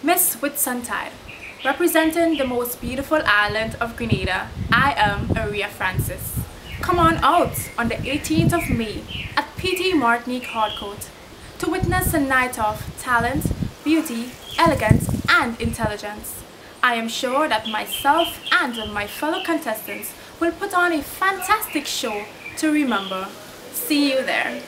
Miss Whitsuntide. Representing the most beautiful island of Grenada, I am Aria Francis. Come on out on the 18th of May at Petit Martinique Hardcourt to witness a night of talent, beauty, elegance and intelligence. I am sure that myself and my fellow contestants will put on a fantastic show to remember. See you there.